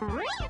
Right?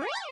Ring!